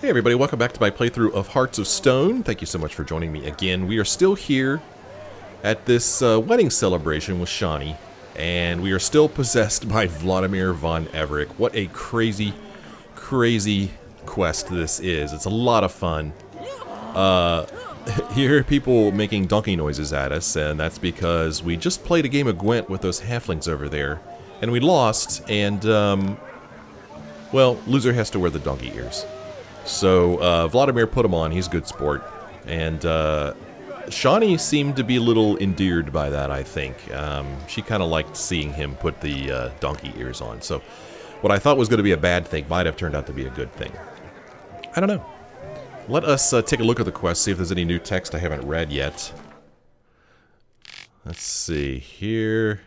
Hey everybody, welcome back to my playthrough of Hearts of Stone. Thank you so much for joining me again. We are still here at this uh, wedding celebration with Shani, and we are still possessed by Vladimir von Everec. What a crazy, crazy quest this is. It's a lot of fun. Uh, hear people making donkey noises at us, and that's because we just played a game of Gwent with those halflings over there, and we lost, and, um, well, loser has to wear the donkey ears. So, uh, Vladimir put him on, he's a good sport, and, uh, Shani seemed to be a little endeared by that, I think. Um, she kind of liked seeing him put the uh, donkey ears on, so what I thought was going to be a bad thing might have turned out to be a good thing. I don't know. Let us uh, take a look at the quest, see if there's any new text I haven't read yet. Let's see here.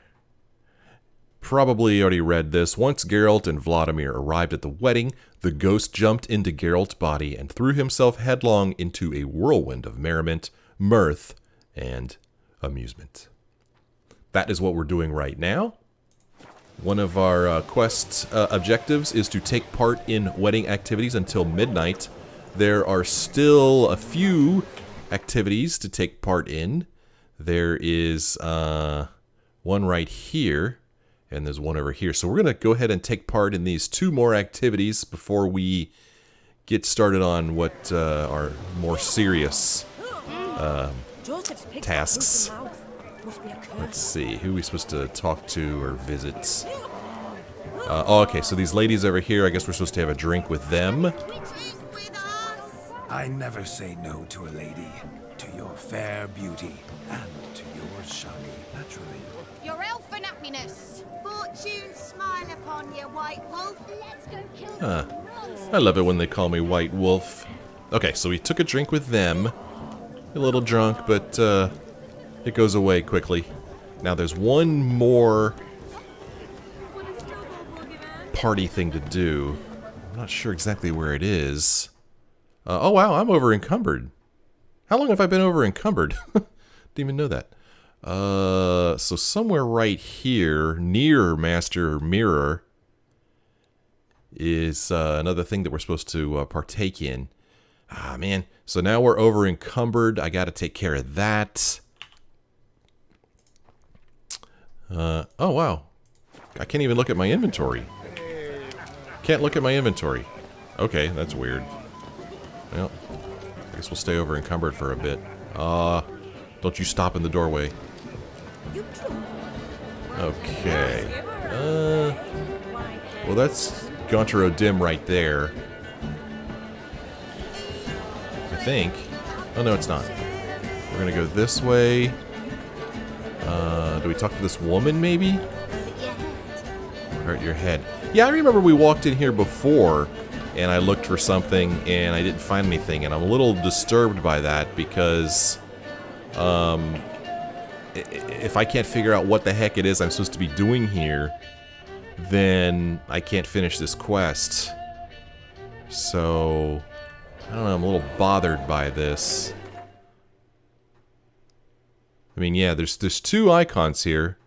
Probably already read this. Once Geralt and Vladimir arrived at the wedding, the ghost jumped into Geralt's body and threw himself headlong into a whirlwind of merriment, mirth, and amusement. That is what we're doing right now. One of our uh, quest uh, objectives is to take part in wedding activities until midnight. There are still a few activities to take part in. There is uh, one right here, and there's one over here. So we're going to go ahead and take part in these two more activities before we get started on what uh, are more serious um, tasks. Let's see, who are we supposed to talk to or visit? Uh, oh, okay, so these ladies over here, I guess we're supposed to have a drink with them. I never say no to a lady, to your fair beauty, and to yours, Shani, naturally. Your elfin happiness. Fortune smile upon you, White Wolf. Let's go kill Huh. I love it when they call me White Wolf. Okay, so we took a drink with them. A little drunk, but uh, it goes away quickly. Now there's one more party thing to do. I'm not sure exactly where it is. Uh, oh wow, I'm over encumbered. How long have I been over encumbered? Didn't even know that. Uh, so somewhere right here, near Master Mirror, is uh, another thing that we're supposed to uh, partake in. Ah, man. So now we're over encumbered. I got to take care of that. Uh, oh, wow. I can't even look at my inventory. Can't look at my inventory. Okay, that's weird. Well, I guess we'll stay over encumbered for a bit. Uh, don't you stop in the doorway. Okay. Uh, well, that's Gaunter O'Dim right there. I think. Oh, no, it's not. We're gonna go this way. Uh, do we talk to this woman, maybe? Hurt your head. Yeah, I remember we walked in here before, and I looked for something, and I didn't find anything, and I'm a little disturbed by that, because... Um, if I can't figure out what the heck it is I'm supposed to be doing here, then I can't finish this quest. So, I don't know, I'm a little bothered by this. I mean, yeah, there's there's two icons here.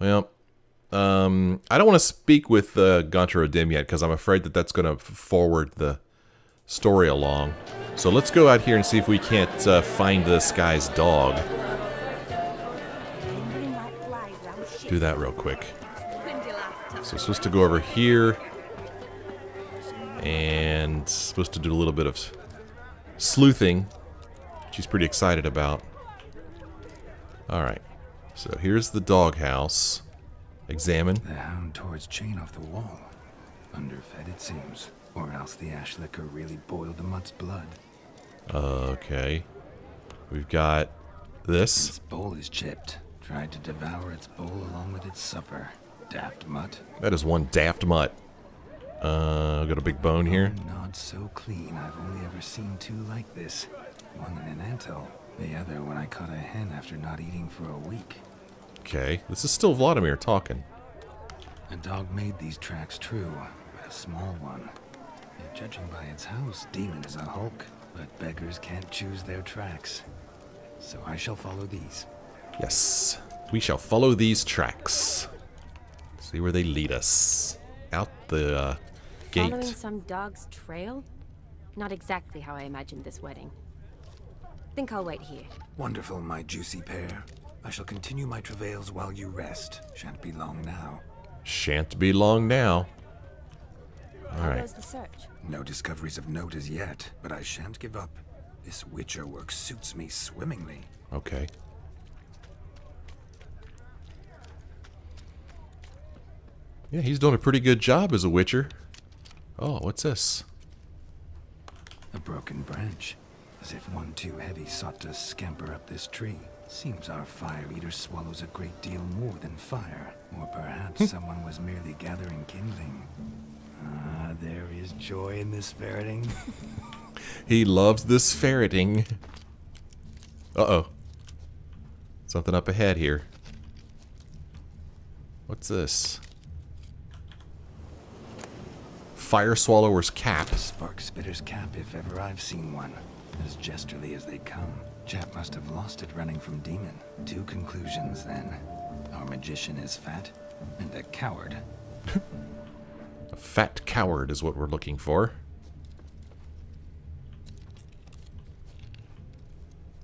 Well, um, I don't want to speak with uh, Gaunter O'Dim yet because I'm afraid that that's going to forward the story along. So let's go out here and see if we can't uh, find this guy's dog. Do that real quick. So supposed to go over here. And supposed to do a little bit of sleuthing. She's pretty excited about. Alright. So here's the doghouse. Examine. The hound tore its chain off the wall. Underfed, it seems. Or else the ash liquor really boiled the mutt's blood. Okay. We've got this. Its bowl is chipped. Tried to devour its bowl along with its supper. Daft mutt. That is one daft mutt. Uh, got a big bone here. Not so clean. I've only ever seen two like this. One in an anthill. The other when I caught a hen after not eating for a week. Okay. This is still Vladimir talking. A dog made these tracks true, but a small one. Yet judging by its house, Demon is a hulk, but beggars can't choose their tracks. So I shall follow these. Yes. We shall follow these tracks. See where they lead us. Out the uh, Following gate. some dog's trail? Not exactly how I imagined this wedding. Think I'll wait here. Wonderful, my juicy pair. I shall continue my travails while you rest. Shan't be long now. Shan't be long now. All How right. the search? No discoveries of note as yet, but I shan't give up. This Witcher work suits me swimmingly. Okay. Yeah, he's doing a pretty good job as a Witcher. Oh, what's this? A broken branch, as if one too heavy sought to scamper up this tree. Seems our fire eater swallows a great deal more than fire. Or perhaps someone was merely gathering kindling. Ah, there is joy in this ferreting. He loves this ferreting. Uh-oh. Something up ahead here. What's this? Fire Swallower's cap. Spark Spitter's cap, if ever I've seen one. As jesterly as they come. Chap must have lost it running from Demon. Two conclusions, then. Our magician is fat, and a coward. A fat coward is what we're looking for.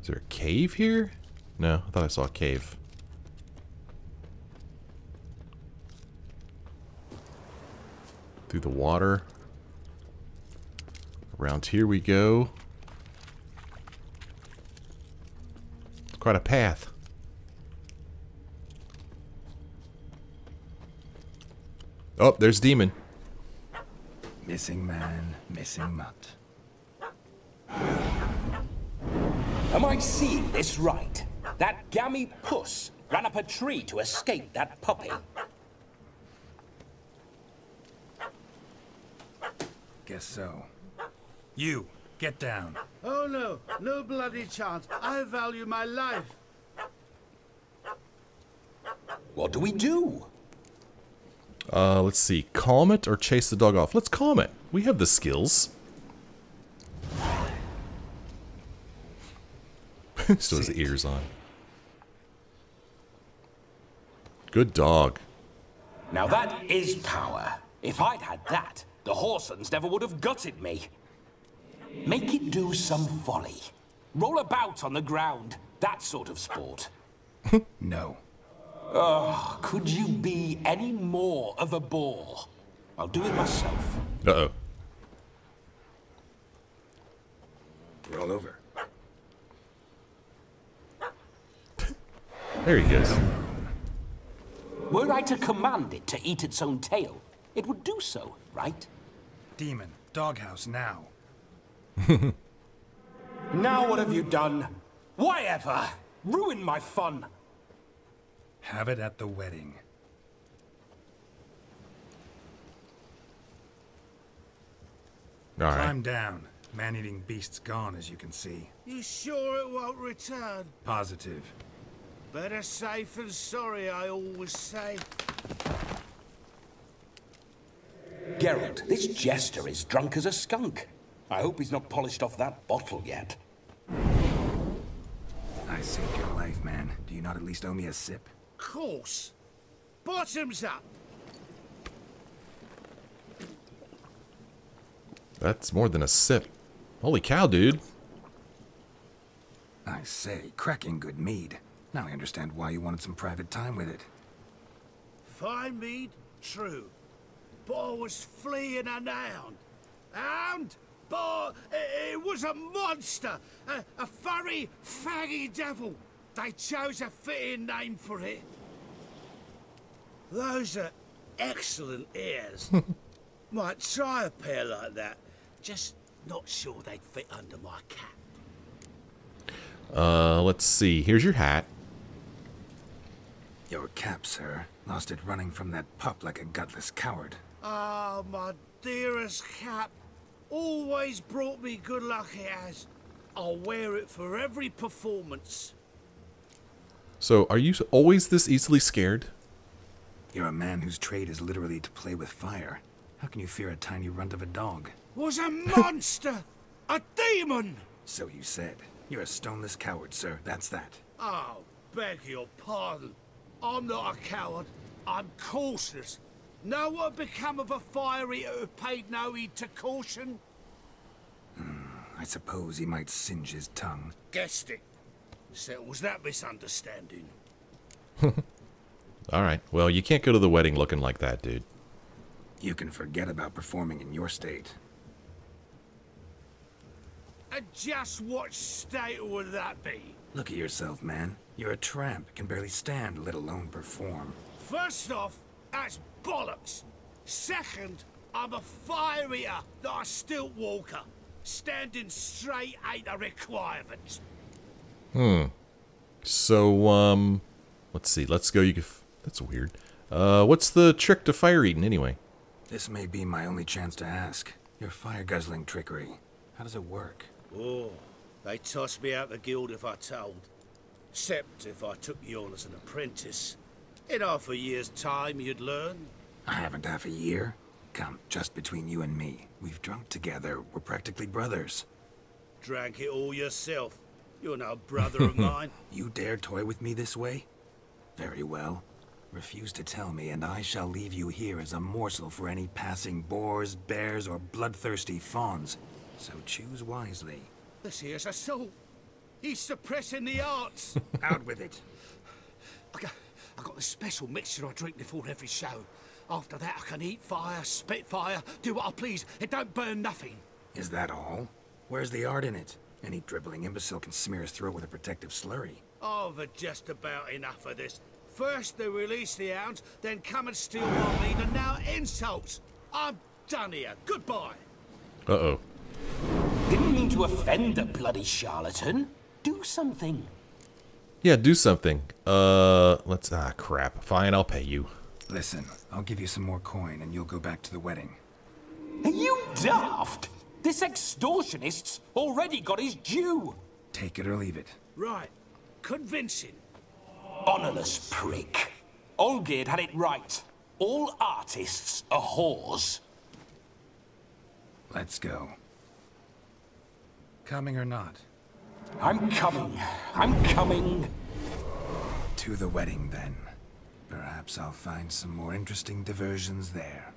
Is there a cave here? No, I thought I saw a cave. Through the water. Around here we go. Quite a path. Oh, there's Demon. Missing man, missing mutt. Am I seeing this right? That gammy puss ran up a tree to escape that puppy. Guess so. You, get down. Oh no, no bloody chance. I value my life. What do we do? Uh, let's see. Calm it or chase the dog off? Let's calm it. We have the skills. Still has Sit. ears on. Good dog. Now that is power. If I'd had that, the Horsons never would have gutted me. Make it do some folly. Roll about on the ground. That sort of sport. No. Oh, Could you be any more of a bore? I'll do it myself. Uh-oh. Roll over. There he goes. Were I to command it to eat its own tail, it would do so, right? Demon, doghouse now. Now what have you done? Why ever? Ruin my fun. Have it at the wedding. All right. Climb down. Man-eating beast's gone, as you can see. You sure it won't return? Positive. Better safe than sorry, I always say. Geralt, this jester is drunk as a skunk. I hope he's not polished off that bottle yet. I saved your life, man. Do you not at least owe me a sip? Course. Bottoms up. That's more than a sip. Holy cow, dude. I say, cracking good mead. Now I understand why you wanted some private time with it. Fine mead, true. But I was fleeing an hound. Hound? But it, it was a monster. A, a furry, faggy devil. They chose a fitting name for it. Those are excellent ears. Might try a pair like that. Just not sure they'd fit under my cap. Uh, let's see. Here's your hat. Your cap, sir. Lost it running from that pup like a gutless coward. Ah, my dearest cap. Always brought me good luck it has. I'll wear it for every performance. So, are you always this easily scared? You're a man whose trade is literally to play with fire. How can you fear a tiny runt of a dog? Was a monster! a demon! So you said. You're a stoneless coward, sir. That's that. Oh, beg your pardon. I'm not a coward. I'm cautious. Know what become of a fire eater who paid no heed to caution? Hmm, I suppose he might singe his tongue. Guessed it. Settles that misunderstanding. Alright, well, you can't go to the wedding looking like that, dude. You can forget about performing in your state. And just what state would that be? Look at yourself, man. You're a tramp, can barely stand, let alone perform. First off, that's bollocks. Second, I'm a fire eater, not a stilt walker. Standing straight ain't a requirement. Hmm. So, um, let's see. Let's go. You can. F- That's weird. Uh, what's the trick to fire eating anyway? This may be my only chance to ask. Your fire guzzling trickery. How does it work? Oh, they tossed me out the guild if I told. Except if I took you on as an apprentice. In half a year's time, you'd learn. I haven't half a year. Come, just between you and me. We've drunk together. We're practically brothers. Drank it all yourself. You're no brother of mine. You dare toy with me this way? Very well. Refuse to tell me, and I shall leave you here as a morsel for any passing boars, bears, or bloodthirsty fawns. So choose wisely. This here's a soul. He's suppressing the arts. Out with it. Got, I got a special mixture I drink before every show. After that, I can eat fire, spit fire, do what I please. It don't burn nothing. Is that all? Where's the art in it? Any dribbling imbecile can smear his throat with a protective slurry. I've had just about enough of this. First they release the hounds, then come and steal my meat, and now insults. I'm done here. Goodbye. Uh oh. Didn't mean to offend the bloody charlatan. Do something. Yeah, do something. Uh, let's. Ah, crap. Fine, I'll pay you. Listen, I'll give you some more coin and you'll go back to the wedding. Are you daft? This extortionist's already got his due. Take it or leave it. Right. Convincing. Honorless prick. Olgierd had it right. All artists are whores. Let's go. Coming or not? I'm coming. I'm coming. To the wedding, then. Perhaps I'll find some more interesting diversions there.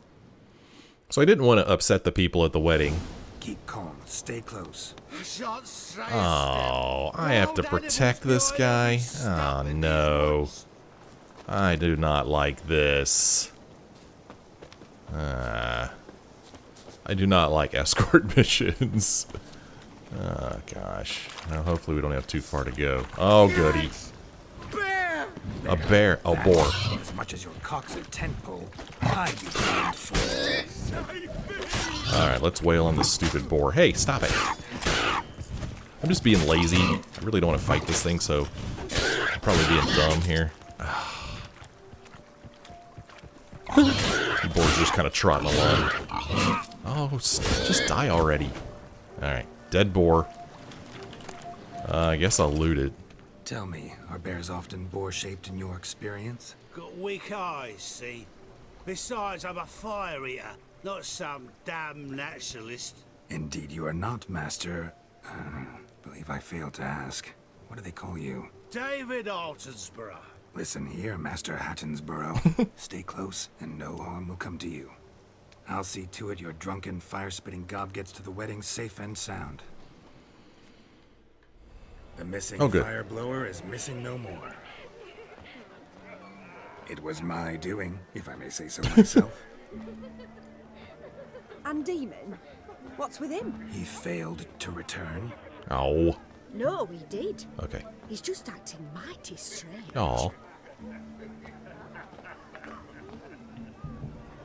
So I didn't want to upset the people at the wedding. Keep calm, stay close. I shan't say a Oh. I have to protect this guy. Oh stop in these no. I do not like this. Uh, I do not like escort missions. Oh gosh. Well, hopefully we don't have too far to go. Oh goody. Bear! A bear. A boar. As much as your cock's a tent pole, I be blamed for. Alright, let's wail on this stupid boar. Hey, stop it. I'm just being lazy. I really don't want to fight this thing, so I'm probably being dumb here. the boar's just kind of trotting along. Oh, just die already. Alright, dead boar. Uh, I guess I'll loot it. Tell me, are bears often boar-shaped in your experience? Got weak eyes, see? Besides, I'm a fire eater, not some damn naturalist. Indeed you are not, Master. Uh, believe I failed to ask. What do they call you? David Altonsborough. Listen here, Master Hattonsborough. Stay close, and no harm will come to you. I'll see to it your drunken, fire-spitting gob gets to the wedding safe and sound. The missing Oh, fire blower is missing no more. It was my doing, if I may say so myself. And Demon? What's with him? he failed to return. Oh, No, he did. okay. He's just acting mighty strange. Oh,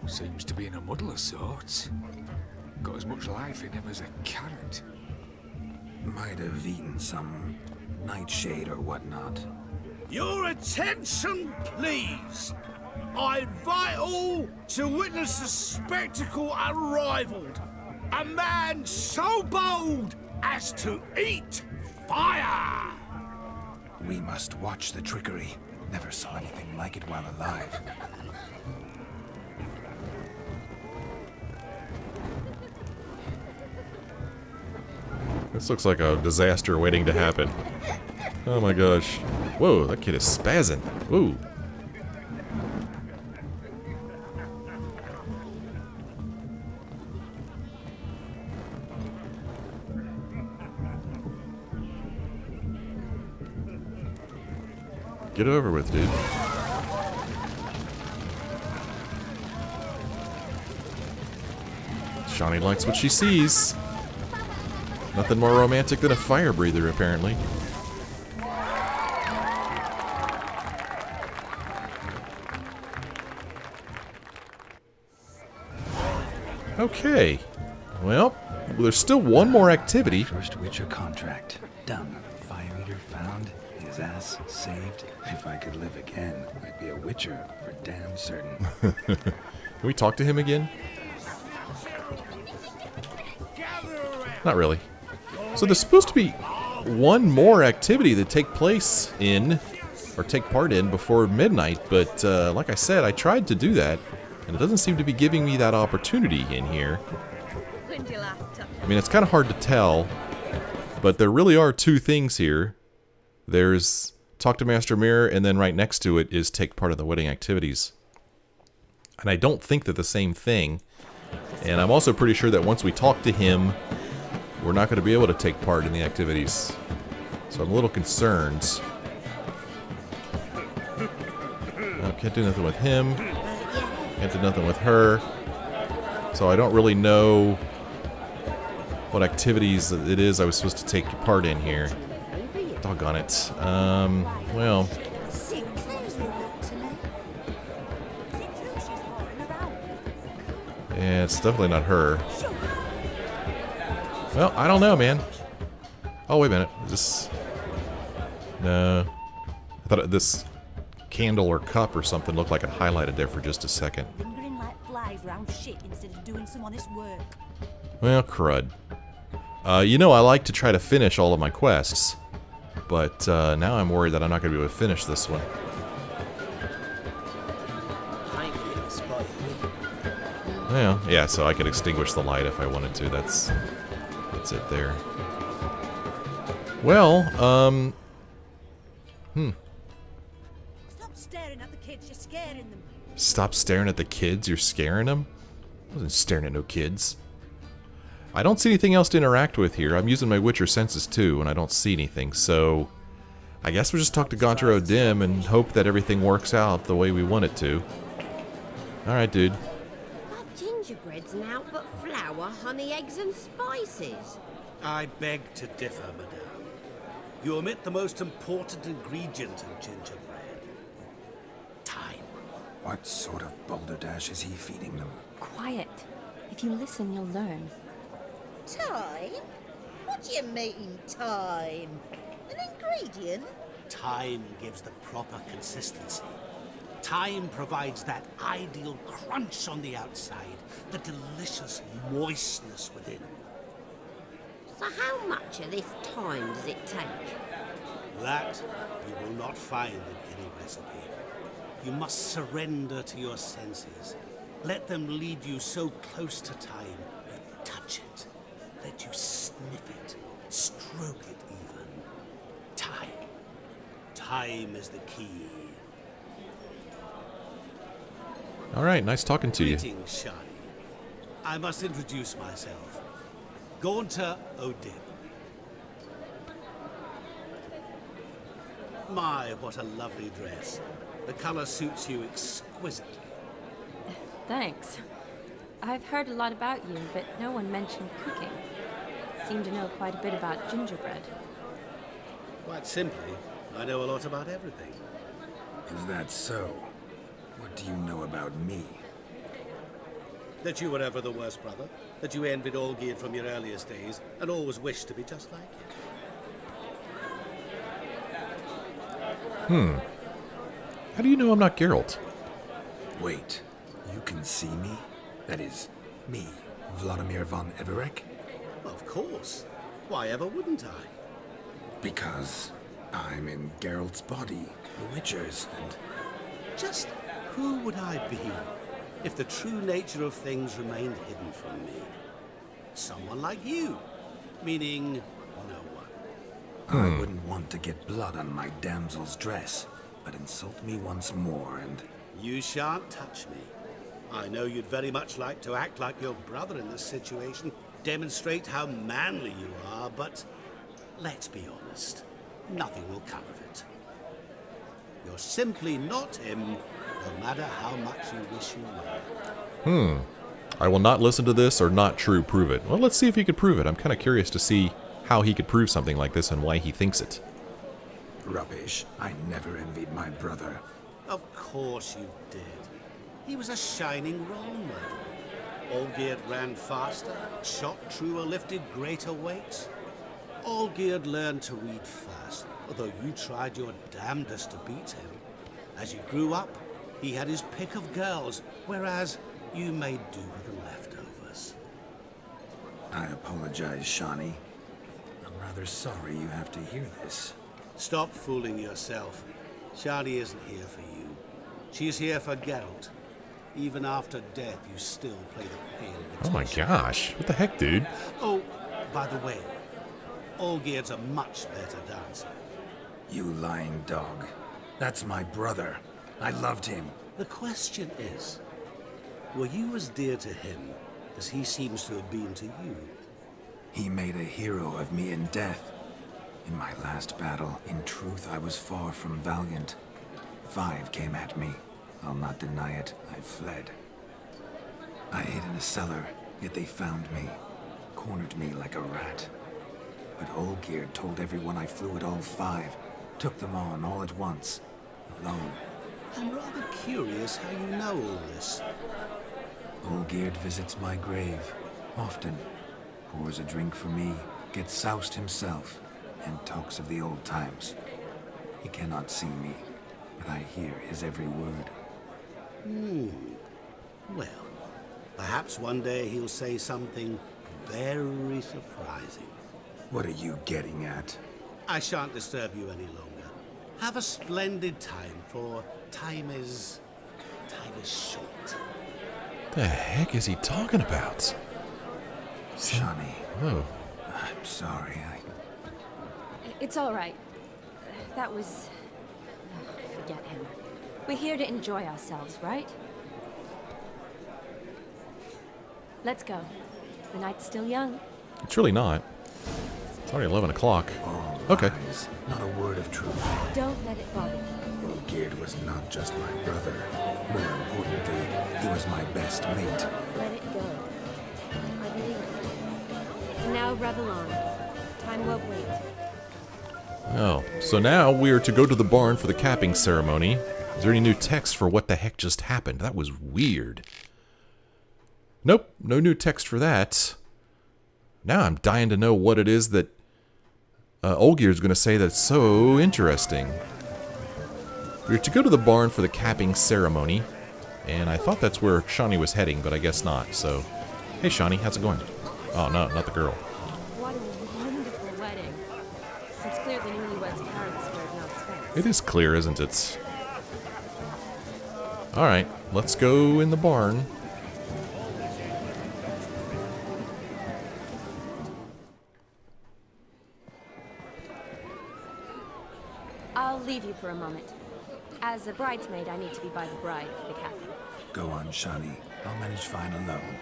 Seems to be in a muddle of sorts. Got as much life in him as a carrot. Might have eaten some nightshade or whatnot. Your attention, please. I invite all to witness a spectacle unrivaled. A man so bold as to eat fire. We must watch the trickery. Never saw anything like it while alive. This looks like a disaster waiting to happen. Oh my gosh. Whoa, that kid is spazzing. Ooh! Get it over with, dude. Johnny likes what she sees. Nothing more romantic than a fire breather, apparently. Okay. Well, there's still one more activity. First Witcher contract. Done. Fire Eater found. His ass saved. If I could live again, I'd be a Witcher for damn certain. Can we talk to him again? Not really. So there's supposed to be one more activity that take place in, or take part in before midnight, but uh, like I said, I tried to do that, and it doesn't seem to be giving me that opportunity in here. I mean, it's kind of hard to tell, but there really are two things here. There's talk to Master Mirror, and then right next to it is take part in the wedding activities. And I don't think they're the same thing. And I'm also pretty sure that once we talk to him, we're not going to be able to take part in the activities. So I'm a little concerned. Oh, can't do nothing with him. Can't do nothing with her. So I don't really know what activities it is I was supposed to take part in here. Doggone it. Um, well, yeah, it's definitely not her. Well, I don't know, man. Oh, wait a minute. Is this... No. I thought this candle or cup or something looked like it highlighted there for just a second. Lingering like flies round shit instead of doing some honest work. Well, crud. Uh, you know, I like to try to finish all of my quests. But uh, now I'm worried that I'm not going to be able to finish this one. Well, yeah, so I could extinguish the light if I wanted to. That's that's it there. Well, um... Hmm. Stop staring at the kids, you're scaring them. Stop staring at the kids, you're scaring them? I wasn't staring at no kids. I don't see anything else to interact with here. I'm using my Witcher senses too, and I don't see anything, so... I guess we'll just talk to Gaunter Dim and hope that everything works out the way we want it to. Alright, dude. That gingerbread's now but flour, honey, eggs, and spices. I beg to differ, madame. You omit the most important ingredient in gingerbread. Time. What sort of balderdash is he feeding them? Quiet. If you listen, you'll learn. Time? What do you mean, time? An ingredient? Time gives the proper consistency. Time provides that ideal crunch on the outside, the delicious moistness within. So how much of this time does it take? That you will not find in any recipe. You must surrender to your senses. Let them lead you so close to time, you touch it. Let you sniff it, stroke it even. Time. Time is the key. Alright, nice talking to you. Greetings, Shani. I must introduce myself. Gaunter O'Dim. My, what a lovely dress. The color suits you exquisitely. Thanks. I've heard a lot about you, but no one mentioned cooking. Seem to know quite a bit about gingerbread. Quite simply, I know a lot about everything. Is that so? What do you know about me? That you were ever the worst brother, that you envied Olgierd from your earliest days, and always wished to be just like him. Hmm. How do you know I'm not Geralt? Wait, you can see me? That is, me, Vladimir von Everec? Of course. Why ever wouldn't I? Because I'm in Geralt's body, the Witcher's, and Just who would I be if the true nature of things remained hidden from me? Someone like you, meaning no one. I hmm. wouldn't want to get blood on my damsel's dress, but insult me once more and... You shan't touch me. I know you'd very much like to act like your brother in this situation, demonstrate how manly you are, but let's be honest, nothing will come of it. You're simply not him, no matter how much you wish you were. Hmm. I will not listen to this or not true prove it. Well, let's see if he could prove it. I'm kind of curious to see how he could prove something like this and why he thinks it. Rubbish. I never envied my brother. Of course you did. He was a shining role model. Olgierd ran faster, shot truer, lifted greater weights. Olgierd learned to read fast, although you tried your damnedest to beat him. As you grew up, he had his pick of girls, whereas you made do with the leftovers. I apologize, Shani. I'm rather sorry you have to hear this. Stop fooling yourself. Shani isn't here for you. She's here for Geralt. Even after death, you still play the pale Oh my gosh. What the heck, dude? Oh, by the way, Olgierd's a much better dancer. You lying dog. That's my brother. I loved him. The question is, were you as dear to him as he seems to have been to you? He made a hero of me in death. In my last battle, in truth, I was far from valiant. Five came at me. I'll not deny it, I fled. I hid in a cellar, yet they found me. Cornered me like a rat. But Olgierd told everyone I flew at all five. Took them on all at once. Alone. I'm rather curious how you know all this. Olgierd visits my grave. Often. Pours a drink for me, gets soused himself, and talks of the old times. He cannot see me, but I hear his every word. Hmm. Well, perhaps one day he'll say something very surprising. What are you getting at? I shan't disturb you any longer. Have a splendid time, for time is... time is short. The heck is he talking about? Shani. Oh. I'm sorry, I... It's all right. That was... Forget him. We're here to enjoy ourselves, right? Let's go. The night's still young. It's really not. It's already 11 o'clock. Okay. lies, not a word of truth. Don't let it bother you. Olgierd was not just my brother. More importantly, he was my best mate. Let it go. I believe you. And now revel on. Time won't wait. Oh, so now we are to go to the barn for the capping ceremony. Is there any new text for what the heck just happened? That was weird. Nope, no new text for that. Now I'm dying to know what it is that uh, Olgierd's going to say that's so interesting. We're to go to the barn for the capping ceremony, and I thought that's where Shani was heading, but I guess not. So, hey Shani, how's it going? Oh no, not the girl. What a wonderful wedding. It's clear the newlyweds' parents spared no expense. It is clear, isn't it? Alright, let's go in the barn. I'll leave you for a moment. As a bridesmaid, I need to be by the bride for the capping. Go on, Shani. I'll manage fine alone.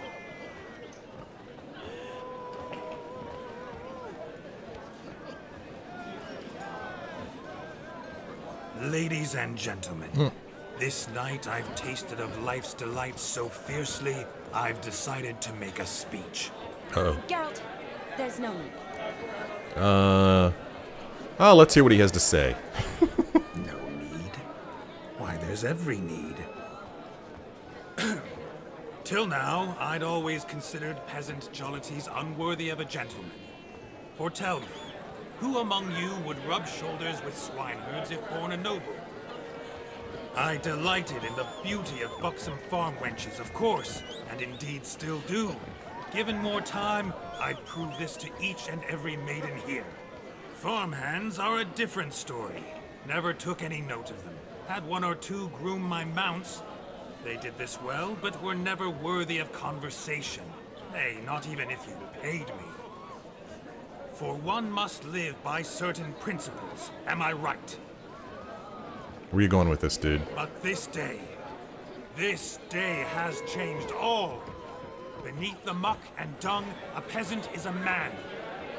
Ladies and gentlemen, this night I've tasted of life's delights so fiercely, I've decided to make a speech. Uh Geralt, there's no need. oh. Uh. Oh, let's hear what he has to say. There's every need. Till now, I'd always considered peasant jollities unworthy of a gentleman. For tell me, who among you would rub shoulders with swineherds if born a noble? I delighted in the beauty of buxom farm wenches, of course, and indeed still do. Given more time, I'd prove this to each and every maiden here. Farmhands are a different story. Never took any note of them. Had one or two groom my mounts. They did this well, but were never worthy of conversation. Nay, not even if you paid me. For one must live by certain principles. Am I right? Where you going with this, dude? But this day, this day has changed all. Beneath the muck and dung, a peasant is a man.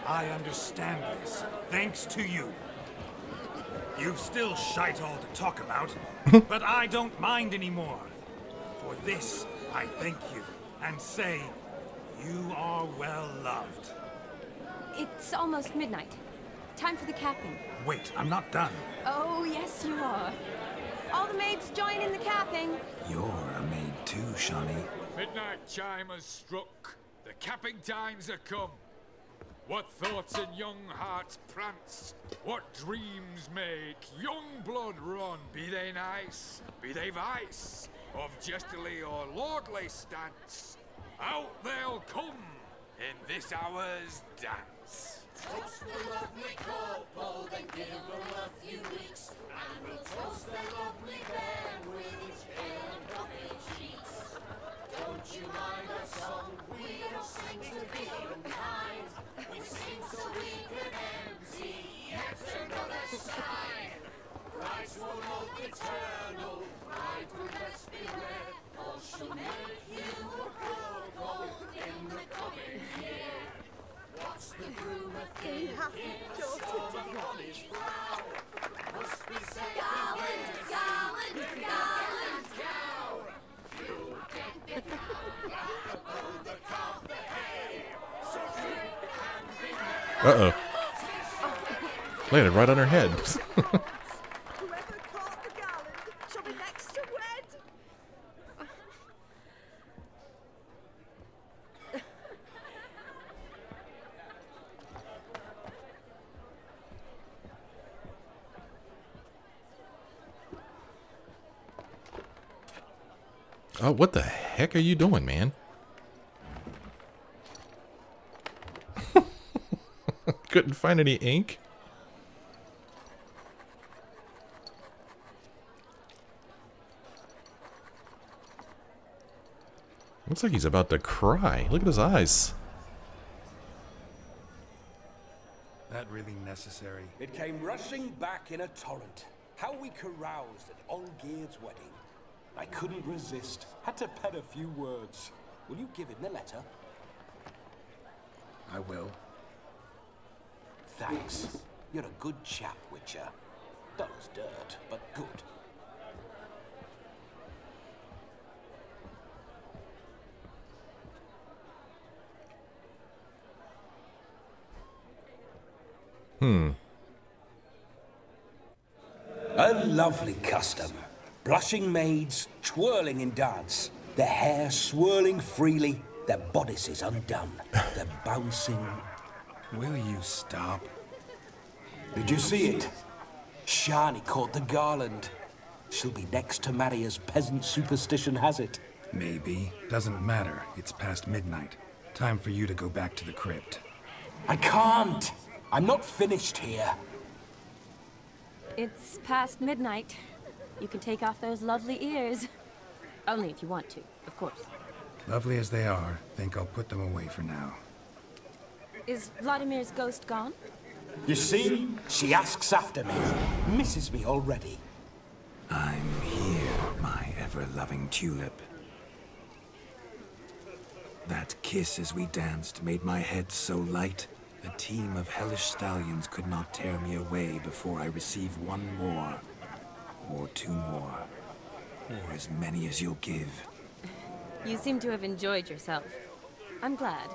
I understand this, thanks to you. You've still shite all to talk about, but I don't mind anymore. For this, I thank you and say, you are well loved. It's almost midnight. Time for the capping. Wait, I'm not done. Oh, yes, you are. All the maids join in the capping. You're a maid too, Shani. Midnight chime has struck. The capping times are come. What thoughts in young hearts prance? What dreams make young blood run? Be they nice, be they vice, of jestily or lordly stance, out they'll come in this hour's dance. Toast the lovely couple, then give them a few weeks, and be merry. Uh oh. Landed right on her head. Oh, what the heck are you doing, man? Couldn't find any ink. Looks like he's about to cry. Look at his eyes. That really necessary? It came rushing back in a torrent. How we caroused at Olgierd's wedding. I couldn't resist. Had to pen a few words. Will you give him the letter? I will. Thanks. You're a good chap, Witcher. Dull as dirt, but good. Hmm. A lovely custom. Blushing maids twirling in dance, their hair swirling freely, their bodices undone, their bouncing. Will you stop? Did you see it? Shani caught the garland. She'll be next to marry as peasant superstition has it. Maybe. Doesn't matter. It's past midnight. Time for you to go back to the crypt. I can't. I'm not finished here. It's past midnight. You can take off those lovely ears. Only if you want to, of course. Lovely as they are, think I'll put them away for now. Is Vladimir's ghost gone? You see? She asks after me. Misses me already. I'm here, my ever-loving tulip. That kiss as we danced made my head so light, a team of hellish stallions could not tear me away before I receive one more, or two more, or as many as you'll give. You seem to have enjoyed yourself. I'm glad.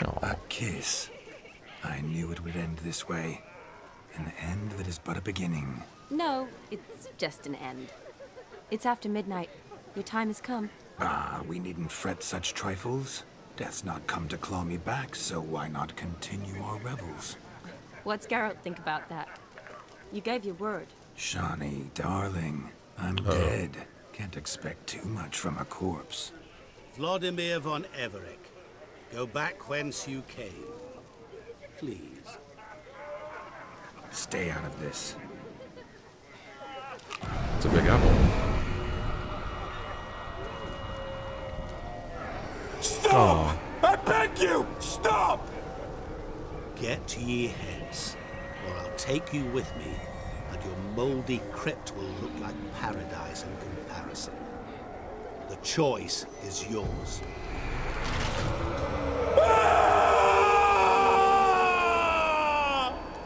A kiss. I knew it would end this way. An end that is but a beginning. No, it's just an end. It's after midnight. Your time has come. Ah, we needn't fret such trifles. Death's not come to claw me back, so why not continue our revels? What's Geralt think about that? You gave your word. Shani, darling, I'm dead. Can't expect too much from a corpse. Vladimir von Everec, go back whence you came. Please. Stay out of this. It's a big apple. Stop! I beg you! Stop! Get ye hence, or I'll take you with me, and your mouldy crypt will look like paradise in comparison. The choice is yours.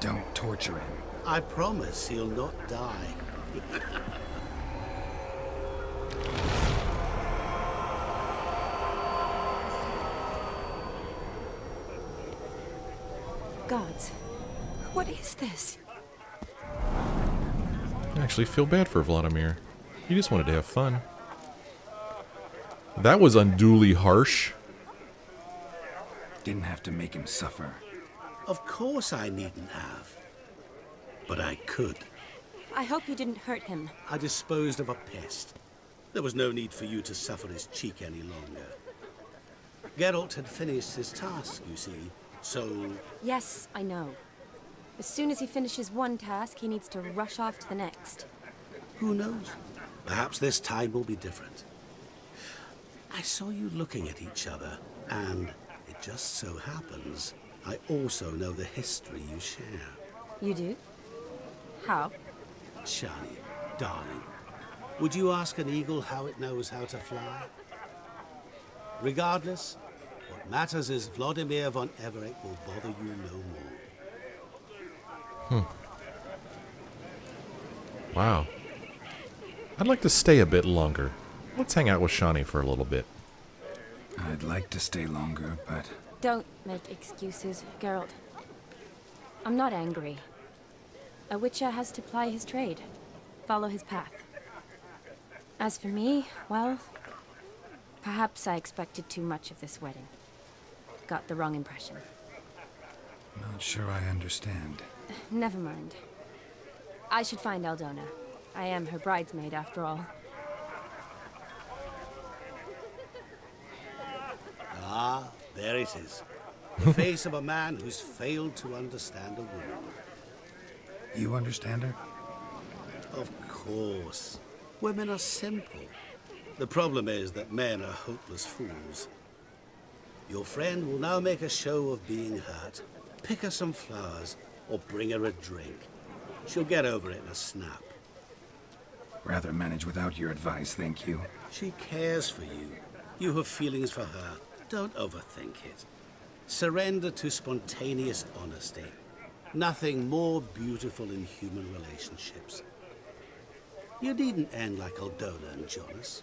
Don't torture him. I promise he'll not die. Gods, what is this? I actually feel bad for Vladimir. He just wanted to have fun. That was unduly harsh. Didn't have to make him suffer. Of course I needn't have. But I could. I hope you didn't hurt him. I disposed of a pest. There was no need for you to suffer his cheek any longer. Geralt had finished his task, you see, so... Yes, I know. As soon as he finishes one task, he needs to rush off to the next. Who knows? Perhaps this time will be different. I saw you looking at each other, and it just so happens I also know the history you share. You do? How? Shani, darling, would you ask an eagle how it knows how to fly? Regardless, what matters is Vladimir von Everec will bother you no more. Hmm. Wow. I'd like to stay a bit longer. Let's hang out with Shani for a little bit. I'd like to stay longer, but Don't make excuses, Geralt. I'm not angry. A witcher has to ply his trade, follow his path. As for me, well, perhaps I expected too much of this wedding. Got the wrong impression. not sure I understand. Never mind. I should find Aldona. I am her bridesmaid, after all. Ah, there it is. The face of a man who's failed to understand a woman. You understand her? Of course. Women are simple. The problem is that men are hopeless fools. Your friend will now make a show of being hurt, pick her some flowers, or bring her a drink. She'll get over it in a snap. Rather manage without your advice, thank you. She cares for you. You have feelings for her. Don't overthink it. Surrender to spontaneous honesty. Nothing more beautiful in human relationships. You needn't end like Aldona and Jonas.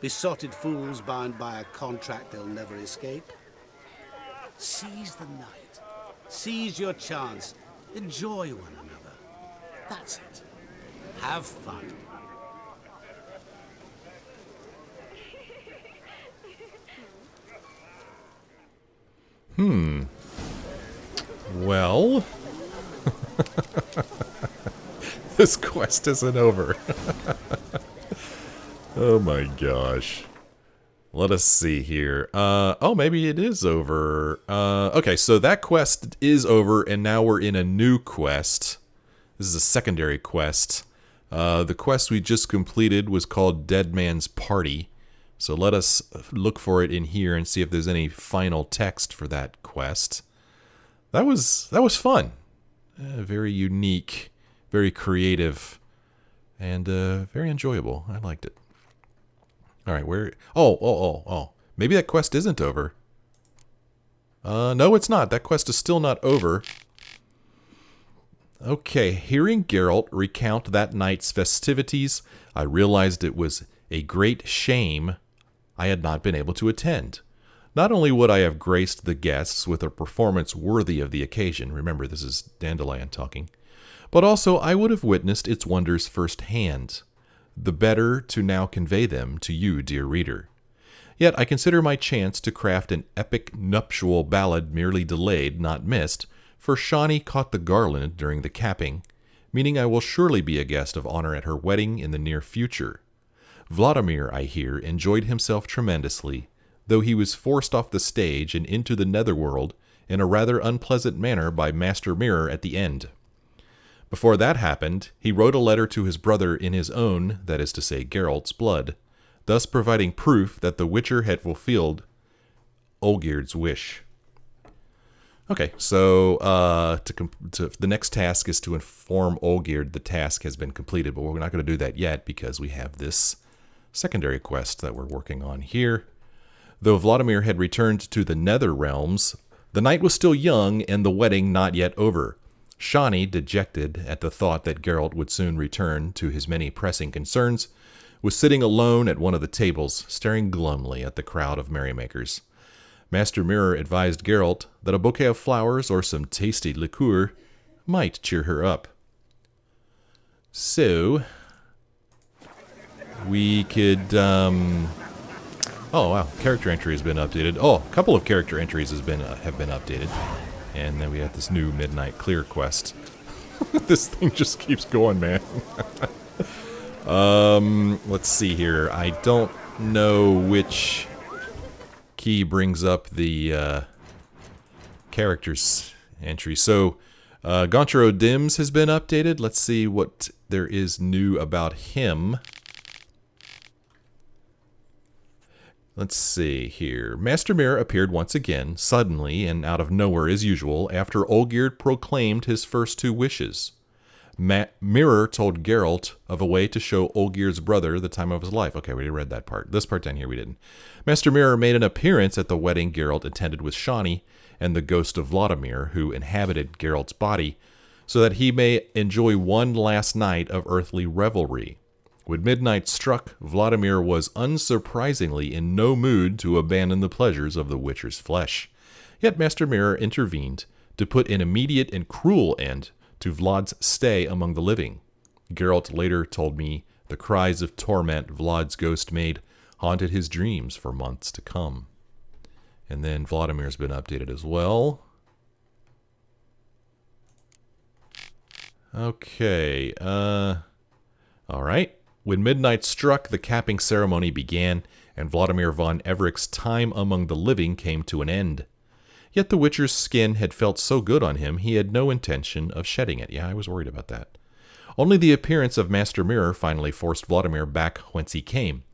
Besotted fools bound by a contract they'll never escape. Seize the night. Seize your chance. Enjoy one another. That's it. Have fun. Hmm. Well, this quest isn't over. oh my gosh. Let us see here. Uh, oh, maybe it is over. Uh, okay, so that quest is over, and now we're in a new quest. This is a secondary quest. Uh, the quest we just completed was called Dead Man's Party. So let us look for it in here and see if there's any final text for that quest. That was that was fun. Uh, very unique, very creative, and uh, very enjoyable. I liked it. All right, where? Oh, oh, oh, oh. Maybe that quest isn't over. Uh, no, it's not. That quest is still not over. Okay, hearing Geralt recount that night's festivities, I realized it was a great shame I had not been able to attend. Not only would I have graced the guests with a performance worthy of the occasion, remember this is Dandelion talking, but also I would have witnessed its wonders firsthand, the better to now convey them to you, dear reader. Yet I consider my chance to craft an epic nuptial ballad merely delayed, not missed, for Shani caught the garland during the capping, meaning I will surely be a guest of honor at her wedding in the near future. Vladimir, I hear, enjoyed himself tremendously, though he was forced off the stage and into the netherworld in a rather unpleasant manner by Master Mirror at the end. Before that happened, he wrote a letter to his brother in his own, that is to say, Geralt's blood, thus providing proof that the Witcher had fulfilled Olgierd's wish. Okay, so uh, to, to, the next task is to inform Olgierd the task has been completed, but we're not going to do that yet because we have this secondary quest that we're working on here. Though Vladimir had returned to the nether realms, the night was still young and the wedding not yet over. Shani, dejected at the thought that Geralt would soon return to his many pressing concerns, was sitting alone at one of the tables, staring glumly at the crowd of merrymakers. Master Mirror advised Geralt that a bouquet of flowers or some tasty liqueur might cheer her up. So, we could, um, oh wow, character entry has been updated. Oh, a couple of character entries has been uh, have been updated, and then we have this new Midnight Clear quest. this thing just keeps going, man. um, let's see here. I don't know which key brings up the uh, characters entry. So, uh, Gaunter O'Dim's has been updated. Let's see what there is new about him. Let's see here. Master Mirror appeared once again, suddenly and out of nowhere as usual, after Olgierd proclaimed his first two wishes. Ma Mirror told Geralt of a way to show Olgierd's brother the time of his life. Okay, we read that part. This part down here we didn't. Master Mirror made an appearance at the wedding Geralt attended with Shani and the ghost of Vladimir, who inhabited Geralt's body, so that he may enjoy one last night of earthly revelry. When midnight struck, Vladimir was unsurprisingly in no mood to abandon the pleasures of the Witcher's flesh. Yet Master Mirror intervened to put an immediate and cruel end to Vlad's stay among the living. Geralt later told me the cries of torment Vlad's ghost made haunted his dreams for months to come. And then Vladimir's been updated as well. Okay, uh... Alright. When midnight struck, the capping ceremony began, and Vladimir von Everec's time among the living came to an end. Yet the Witcher's skin had felt so good on him, he had no intention of shedding it. Yeah, I was worried about that. Only the appearance of Master Mirror finally forced Vladimir back whence he came.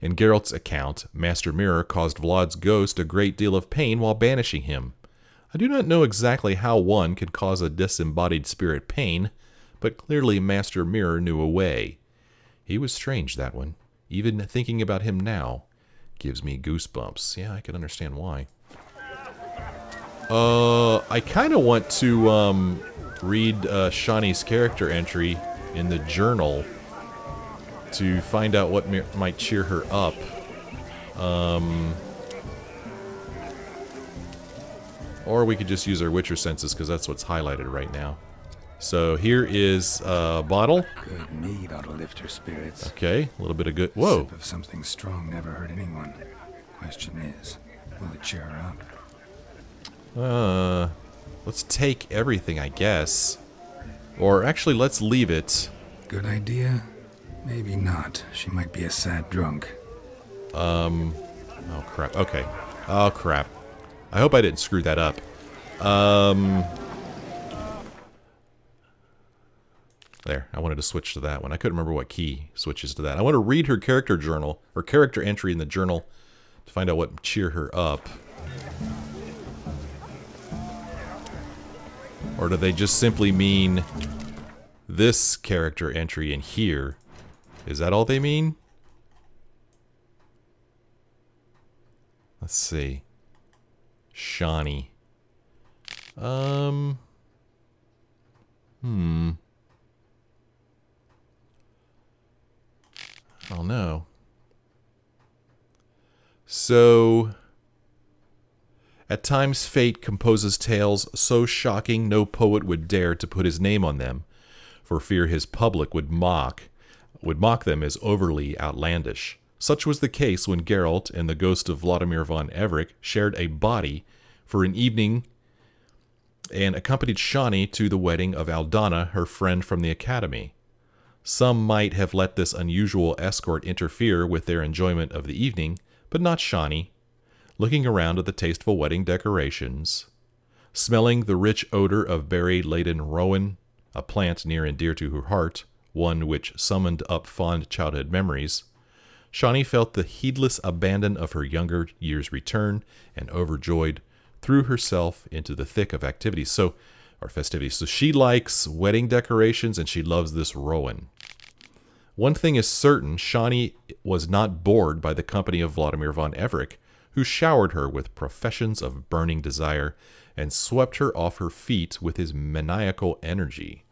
In Geralt's account, Master Mirror caused Vlad's ghost a great deal of pain while banishing him. I do not know exactly how one could cause a disembodied spirit pain, but clearly Master Mirror knew a way. He was strange, that one. Even thinking about him now gives me goosebumps. Yeah, I can understand why. Uh, I kind of want to um, read uh, Shani's character entry in the journal to find out what might cheer her up. Um, or we could just use our Witcher senses because that's what's highlighted right now. So here is a bottle. Good mead ought to lift her spirits. Okay, a little bit of good. Whoa. Sip of something strong never hurt anyone. Question is, will it cheer her up? Uh, let's take everything, I guess. Or actually, let's leave it. Good idea. Maybe not. She might be a sad drunk. Um. Oh crap. Okay. Oh crap. I hope I didn't screw that up. Um. There, I wanted to switch to that one. I couldn't remember what key switches to that. I want to read her character journal, or character entry in the journal, to find out what cheer her up. Or do they just simply mean this character entry in here? Is that all they mean? Let's see. Shani. Um. Hmm. Oh no. So, at times fate composes tales so shocking no poet would dare to put his name on them, for fear his public would mock, would mock them as overly outlandish. Such was the case when Geralt and the ghost of Vladimir von Everec shared a body for an evening and accompanied Shani to the wedding of Aldona, her friend from the academy. Some might have let this unusual escort interfere with their enjoyment of the evening, but not Shani. Looking around at the tasteful wedding decorations, smelling the rich odor of berry-laden rowan, a plant near and dear to her heart, one which summoned up fond childhood memories, Shani felt the heedless abandon of her younger years return, and overjoyed, threw herself into the thick of activities. So, or festivities. So she likes wedding decorations and she loves this Rowan. One thing is certain, Shani was not bored by the company of Vladimir von Everec, who who showered her with professions of burning desire and swept her off her feet with his maniacal energy.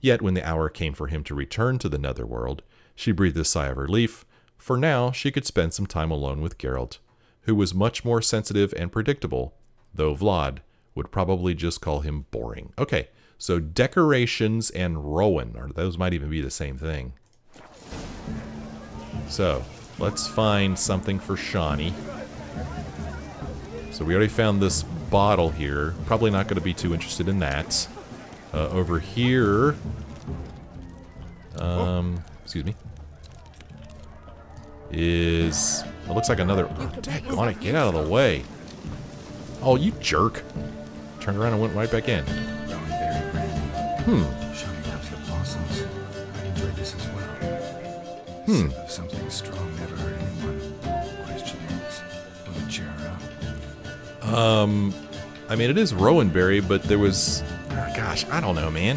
Yet when the hour came for him to return to the netherworld, she breathed a sigh of relief, for now she could spend some time alone with Geralt, who was much more sensitive and predictable, though Vlad would probably just call him boring. Okay, so decorations and Rowan, or those might even be the same thing. So, let's find something for Shani. So we already found this bottle here. Probably not going to be too interested in that. Uh, over here... Um, excuse me. Is... It looks like another... Oh, on it, get out of the way. Oh, you jerk. Turned around and went right back in. Hmm. Shani loves the blossoms. I enjoyed this as well. Hmm. Something strong never hurt anyone. Question is, will it cheer her up? Um, I mean, it is Rowanberry, but there was... ah, gosh, I don't know, man.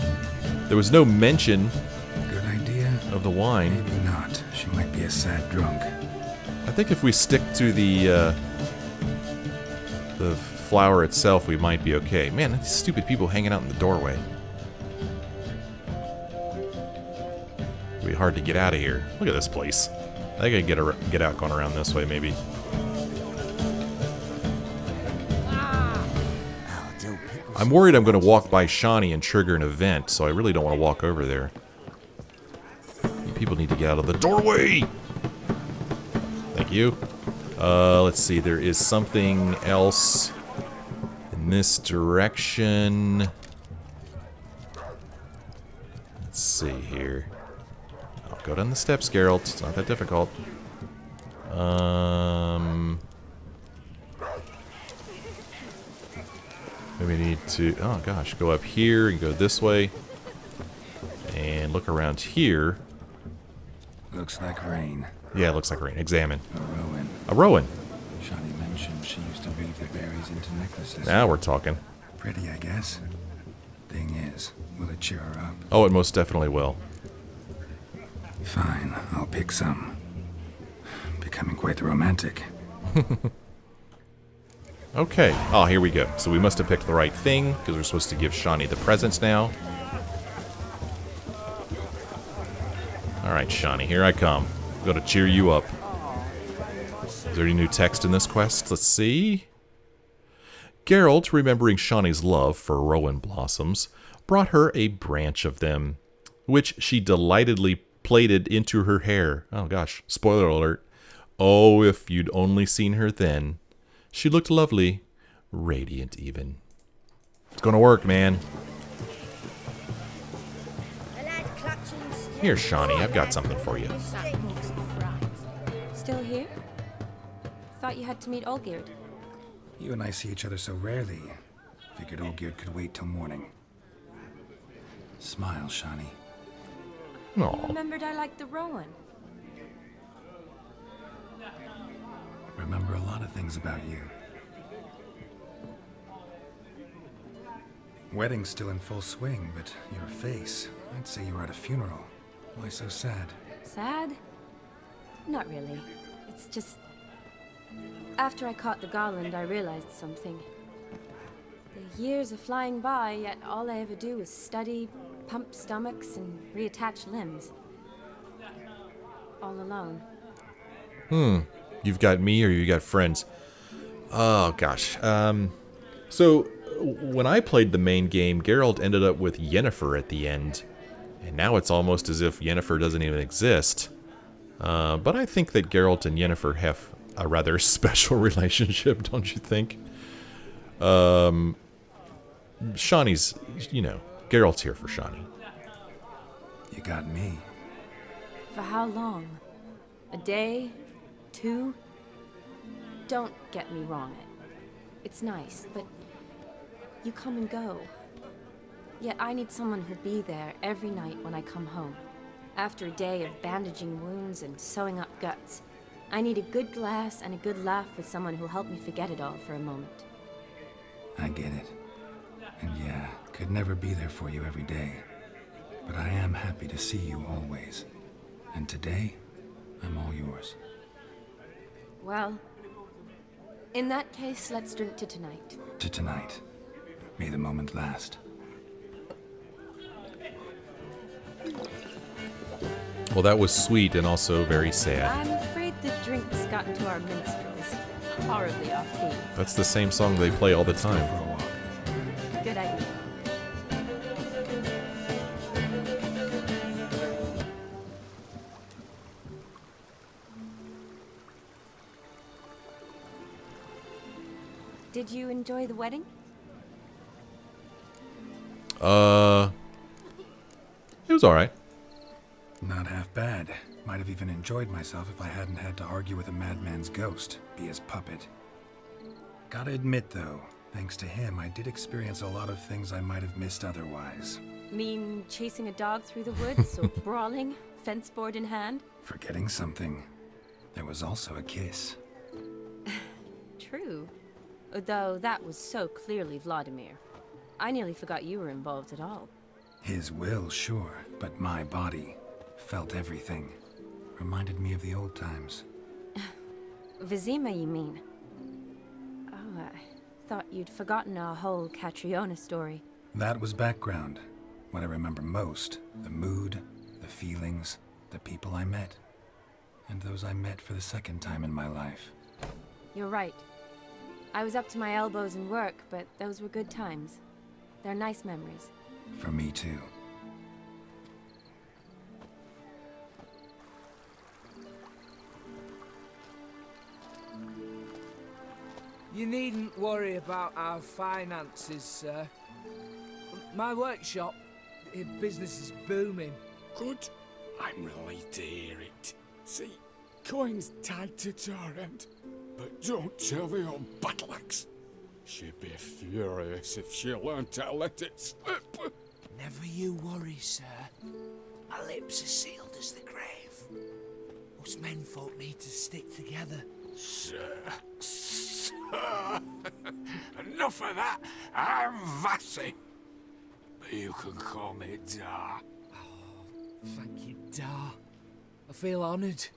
There was no mention Good idea. of the wine. Maybe not. She might be a sad drunk. I think if we stick to the uh, the flower itself, we might be okay. Man, these stupid people hanging out in the doorway. It'll be hard to get out of here. Look at this place. I think I get a, get out going around this way, maybe. I'm worried I'm going to walk by Shani and trigger an event, so I really don't want to walk over there. You people need to get out of the doorway! Thank you. Uh, let's see, there is something else in this direction. Let's see here. I'll go down the steps, Geralt. It's not that difficult. Um... Maybe we need to, oh gosh, go up here and go this way. And look around here. Looks like rain. Yeah, it looks like rain. Examine. A Rowan. A Rowan. Shani mentioned she used to weave the berries into necklaces. Now we're talking. Pretty, I guess. Thing is, will it cheer her up? Oh, it most definitely will. Fine, I'll pick some. Becoming quite the romantic. Okay. Oh, here we go. So we must have picked the right thing, because we're supposed to give Shani the presents now. Alright, Shani, here I come. Gonna cheer you up. Is there any new text in this quest? Let's see. Geralt, remembering Shani's love for Rowan blossoms, brought her a branch of them, which she delightedly plaited into her hair. Oh gosh, spoiler alert. Oh, if you'd only seen her then. She looked lovely, radiant even. It's gonna work, man. Here, Shani, I've got something for you. Still here? Thought you had to meet Olgierd. You and I see each other so rarely. Figured Olgierd could wait till morning. Smile, Shani. Aw. Remembered I liked the Rowan. Remember a lot of things about you. Wedding's still in full swing, but your face, I'd say you were at a funeral. Why so sad? Sad? Not really. It's just... After I caught the garland, I realized something. The years are flying by, yet all I ever do is study, pump stomachs, and reattach limbs. All alone. Hmm. You've got me or you got friends? Oh, gosh. Um, so, when I played the main game, Geralt ended up with Yennefer at the end. And now it's almost as if Yennefer doesn't even exist. Uh, but I think that Geralt and Yennefer have a rather special relationship, don't you think? Um, Shani's, you know, Geralt's here for Shani. You got me. For how long? A day? Two? Don't get me wrong. It's nice, but you come and go. Yet I need someone who'll be there every night when I come home. After a day of bandaging wounds and sewing up guts, I need a good glass and a good laugh with someone who'll help me forget it all for a moment. I get it. And yeah, could never be there for you every day. But I am happy to see you always. And today, I'm all yours. Well, In that case, let's drink to tonight. To tonight. May the moment last. Well, that was sweet and also very sad. I'm afraid the drinks got into our minstrels. Horribly off key. That's the same song they play all the time. Did you enjoy the wedding? Uh, it was all right. Not half bad. Might have even enjoyed myself if I hadn't had to argue with a madman's ghost, be his puppet. Gotta admit, though, thanks to him, I did experience a lot of things I might have missed otherwise. Mean chasing a dog through the woods or brawling, fence board in hand? Forgetting something. There was also a kiss. True. Though that was so clearly Vladimir. I nearly forgot you were involved at all. His will, sure, but my body felt everything. Reminded me of the old times. Vizima, you mean? Oh, I thought you'd forgotten our whole Catriona story. That was background. What I remember most the mood, the feelings, the people I met. And those I met for the second time in my life. You're right. I was up to my elbows in work, but those were good times. They're nice memories. For me, too. You needn't worry about our finances, sir. My workshop, eh, business is booming. Good. I'm relieved to hear it. See, coin's tied to Torrent, but don't tell the old battle. She'd be furious if she learned to let it slip. Never you worry, sir. My lips are sealed as the grave. Us menfolk need to stick together. Sir, sir. Enough of that. I'm Vassy. But you can call me Dar. Oh, thank you, Dar. I feel honoured.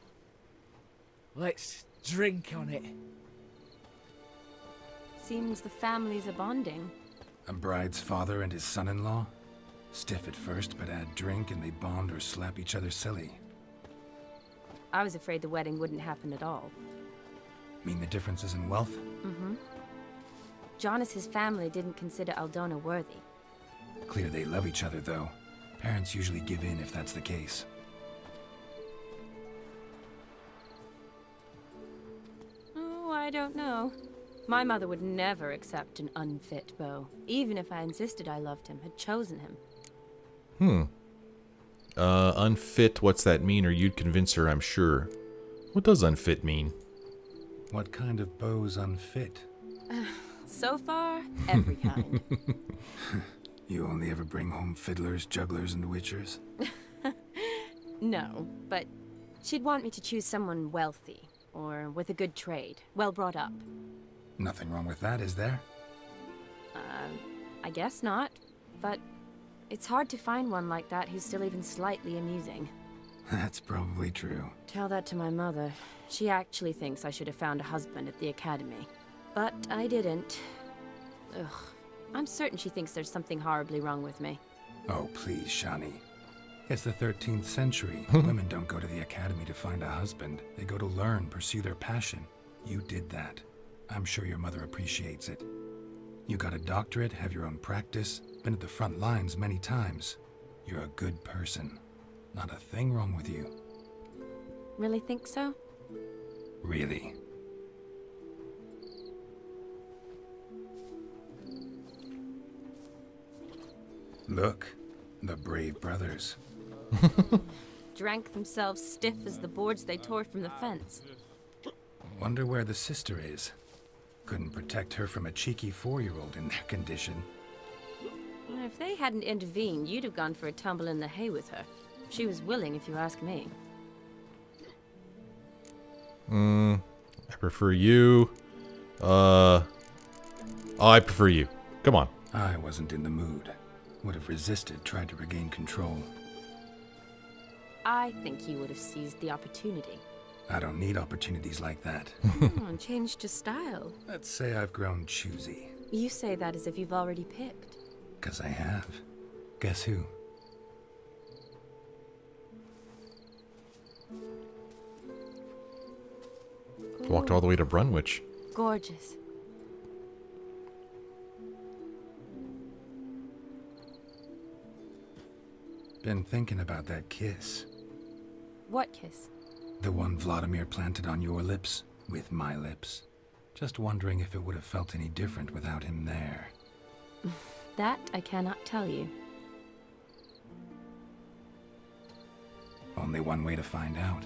Let's drink on it. Seems the families are bonding. A bride's father and his son in law? Stiff at first, but add drink and they bond or slap each other silly. I was afraid the wedding wouldn't happen at all. Mean the differences in wealth? Mm-hmm. Jonas's family didn't consider Aldona worthy. Clear they love each other, though. Parents usually give in if that's the case. Don't know. My mother would never accept an unfit beau, even if I insisted I loved him, had chosen him. Hmm. Uh, unfit, what's that mean? Or you'd convince her, I'm sure. What does unfit mean? What kind of beau's unfit? so far, every kind. you only ever bring home fiddlers, jugglers, and witchers? no, but she'd want me to choose someone wealthy, or with a good trade, well brought up. Nothing wrong with that, is there? Uh, I guess not, but it's hard to find one like that who's still even slightly amusing. That's probably true. Tell that to my mother. She actually thinks I should have found a husband at the academy. But I didn't. Ugh. I'm certain she thinks there's something horribly wrong with me. Oh, please, Shani. It's the 13th century. Hmm. Women don't go to the academy to find a husband. They go to learn, pursue their passion. You did that. I'm sure your mother appreciates it. You got a doctorate, have your own practice, been at the front lines many times. You're a good person. Not a thing wrong with you. Really think so? Really. Look, the brave brothers. Drank themselves stiff as the boards they tore from the fence. Wonder where the sister is. Couldn't protect her from a cheeky four-year-old in their condition. If they hadn't intervened, you'd have gone for a tumble in the hay with her. She was willing, if you ask me. Hmm. I prefer you. Uh. I prefer you. Come on. I wasn't in the mood. Would have resisted, tried to regain control. I think you would have seized the opportunity. I don't need opportunities like that. Hmm, changed your style. Let's say I've grown choosy. You say that as if you've already picked. Because I have. Guess who? Walked all the way to Brunwich. Gorgeous. Been thinking about that kiss. What kiss? The one Vladimir planted on your lips with my lips. Just wondering if it would have felt any different without him there. That I cannot tell you. Only one way to find out.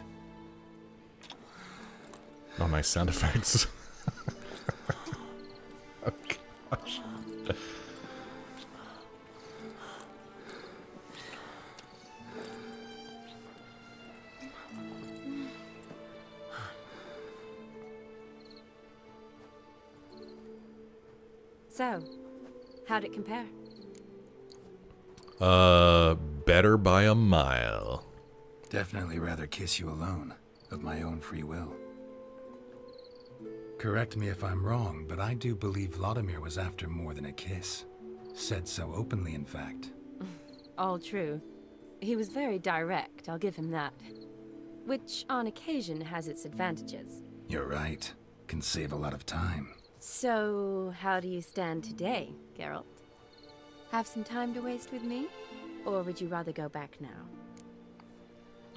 Oh, nice sound effects. oh, gosh. So, how'd it compare? Uh, better by a mile. Definitely rather kiss you alone, of my own free will. Correct me if I'm wrong, but I do believe Vladimir was after more than a kiss. Said so openly, in fact. All true. He was very direct, I'll give him that. Which, on occasion, has its advantages. You're right. Can save a lot of time. So, how do you stand today, Geralt? Have some time to waste with me? Or would you rather go back now?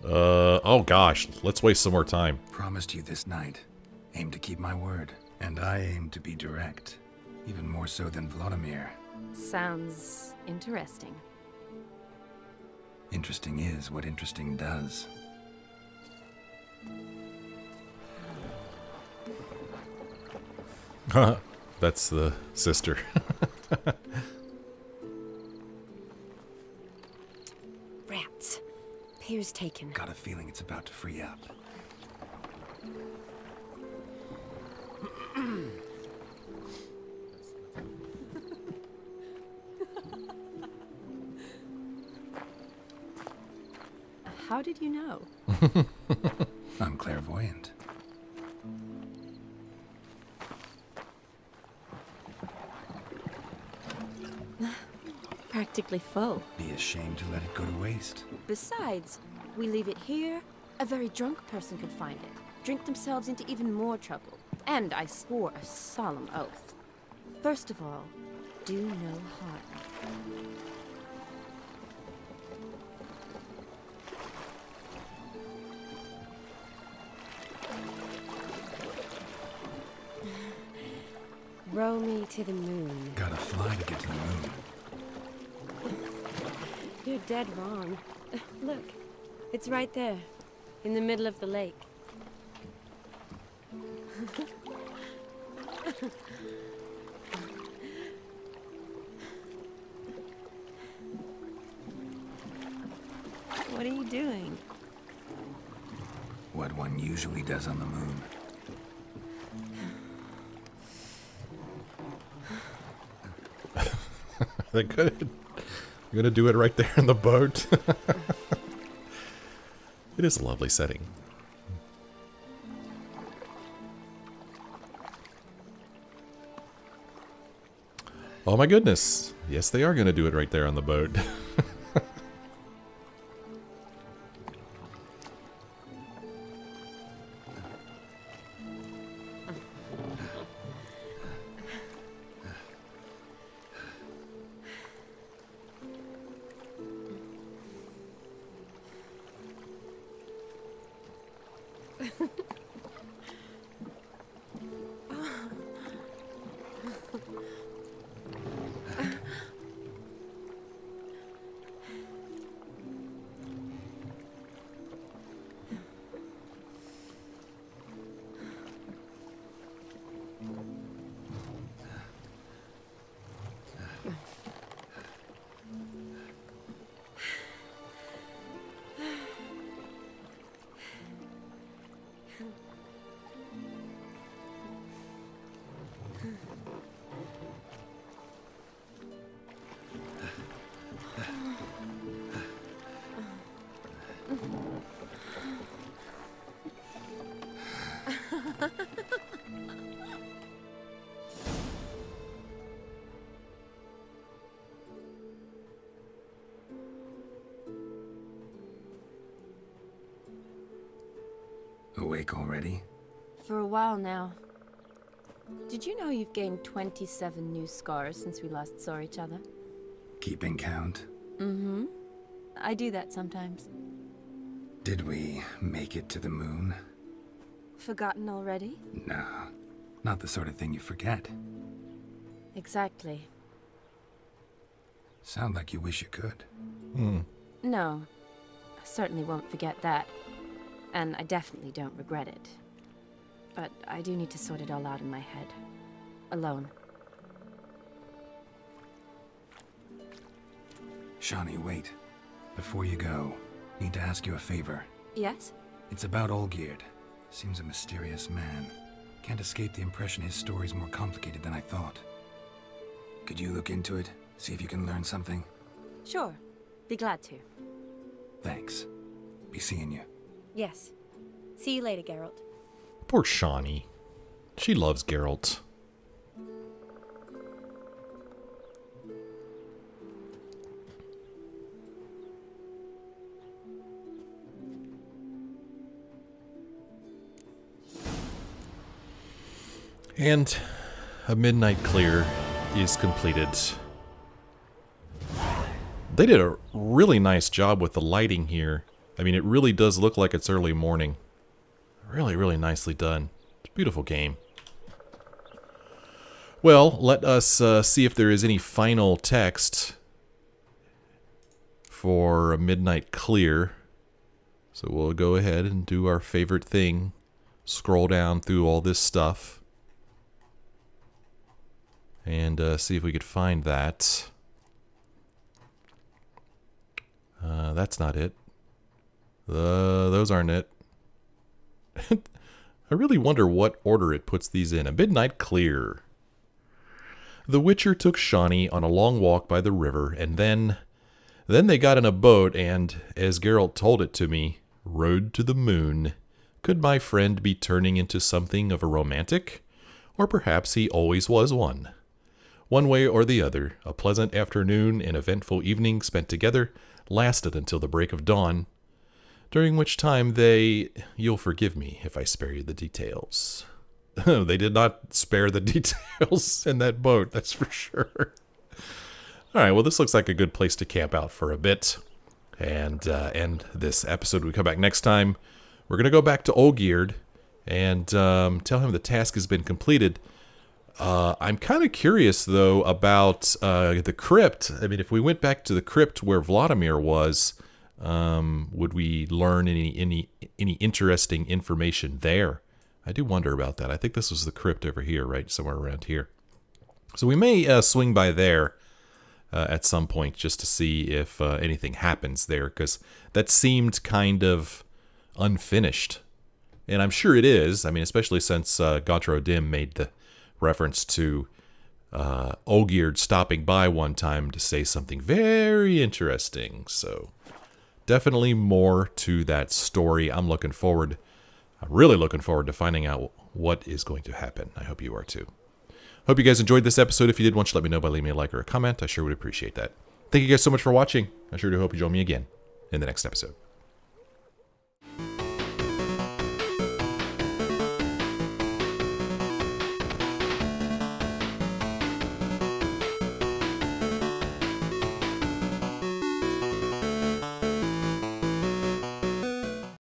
Uh, oh gosh, let's waste some more time. Promised you this night. Aim to keep my word. And I aim to be direct. Even more so than Vladimir. Sounds interesting. Interesting is what interesting does. That's the sister. Rats. Pier's taken. Got a feeling it's about to free up. How did you know? I'm clairvoyant. Practically full. Be ashamed to let it go to waste. Besides, we leave it here, a very drunk person could find it, drink themselves into even more trouble. And I swore a solemn oath. First of all, do no harm. Row me to the moon. Gotta fly to get to the moon. You're dead wrong. Look, it's right there, in the middle of the lake. what are you doing? What one usually does on the moon. they could. I'm gonna do it right there in the boat. it is a lovely setting. Oh my goodness. Yes, they are gonna do it right there on the boat. Did you know you've gained 27 new scars since we last saw each other? Keeping count? Mm-hmm. I do that sometimes. Did we make it to the moon? Forgotten already? No. Not the sort of thing you forget. Exactly. Sound like you wish you could. Hmm. No. I certainly won't forget that. And I definitely don't regret it. But I do need to sort it all out in my head. Alone. Shani, wait. Before you go, need to ask you a favor. Yes? It's about Olgierd. Seems a mysterious man. Can't escape the impression his story's more complicated than I thought. Could you look into it? See if you can learn something? Sure. Be glad to. Thanks. Be seeing you. Yes. See you later, Geralt. Poor Shani. She loves Geralt. And a midnight clear is completed. They did a really nice job with the lighting here. I mean, it really does look like it's early morning. Really, really nicely done. It's a beautiful game. Well, let us uh, see if there is any final text for a midnight clear. So we'll go ahead and do our favorite thing. Scroll down through all this stuff. And uh, see if we could find that. Uh, that's not it. Those aren't it. I really wonder what order it puts these in. A midnight clear. The Witcher took Shani on a long walk by the river, and then... Then they got in a boat and, as Geralt told it to me, rode to the moon. Could my friend be turning into something of a romantic? Or perhaps he always was one. One way or the other, a pleasant afternoon and eventful evening spent together lasted until the break of dawn, during which time they. You'll forgive me if I spare you the details. they did not spare the details in that boat, that's for sure. All right, well, this looks like a good place to camp out for a bit and uh, end this episode. We come back next time. We're going to go back to Olgierd and um, tell him the task has been completed. Uh, I'm kind of curious though about uh, the crypt. I mean, if we went back to the crypt where Vladimir was, um, would we learn any any any interesting information there? I do wonder about that. I think this was the crypt over here, right somewhere around here. So we may uh, swing by there uh, at some point just to see if uh, anything happens there, because that seemed kind of unfinished, and I'm sure it is. I mean, especially since uh, Gaunter O'Dim made the reference to uh, Olgierd stopping by one time to say something very interesting. So definitely more to that story. I'm looking forward, I'm really looking forward to finding out what is going to happen. I hope you are too. Hope you guys enjoyed this episode. If you did, don't you let me know by leaving me a like or a comment. I sure would appreciate that. Thank you guys so much for watching. I sure do hope you join me again in the next episode.